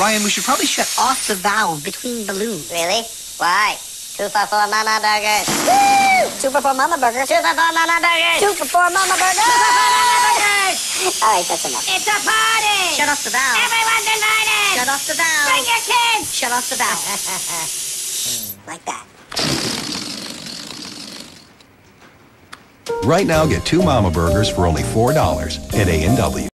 Ryan, we should probably shut off the valve between balloons. Really? Why? Two for four mama burgers. Two for four mama burgers. Two for four mama burgers. Two for four mama burgers. Two for four mama burgers. All right, that's enough. It's a party. Shut off the valve. Everyone's invited. Shut off the valve. Bring your kids. Shut off the valve. Like that. Right now, get two Mama Burgers for only $4 at A&W.